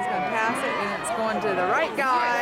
he's going to pass it, and it's going to the right guy.